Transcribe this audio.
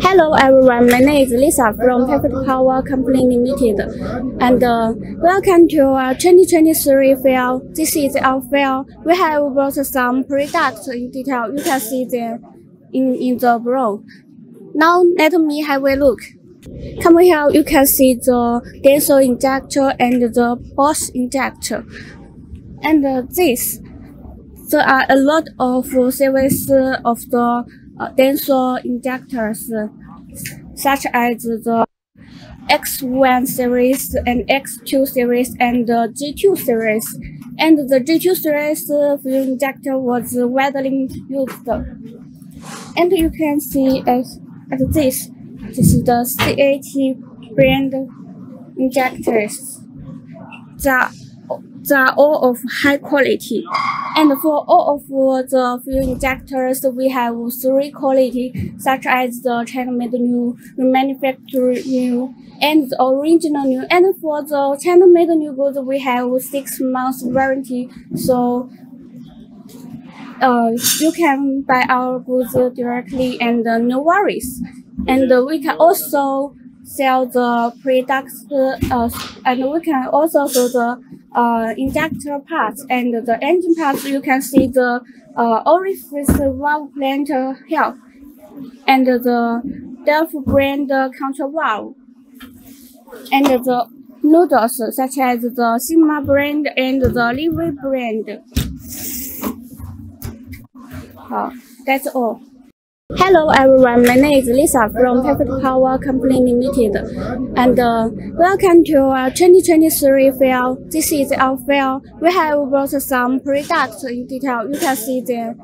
Hello everyone, my name is Lisa from Perfet Power Company Limited, and uh, welcome to our 2023 fair. This is our fair. We have brought some products in detail. You can see them in, in the below. Now let me have a look. Come here, you can see the Denso injector and the Bosch injector. And uh, this, there are a lot of series of the uh, Denso injectors, such as the X1 series and X2 series and the G2 series. And the G2 series fuel injector was widely used. And you can see as, as this, this is the CAT brand injectors. The they are all of high quality. And for all of the fuel injectors, we have three quality, such as the China-made new, manufactured new, and the original new. And for the China-made new goods, we have six months warranty. So uh, you can buy our goods directly and uh, no worries. And uh, we can also sell the products, uh, and we can also sell the uh, injector parts and the engine parts, you can see the uh, orifice valve plant here and the Delphi brand control valve and the noodles such as the Sigma brand and the Levi brand. Uh, that's all. Hello everyone, my name is Lisa from Perfet Power Company Limited, and uh, welcome to our 2023 fair. This is our fair. We have brought some products in detail. You can see them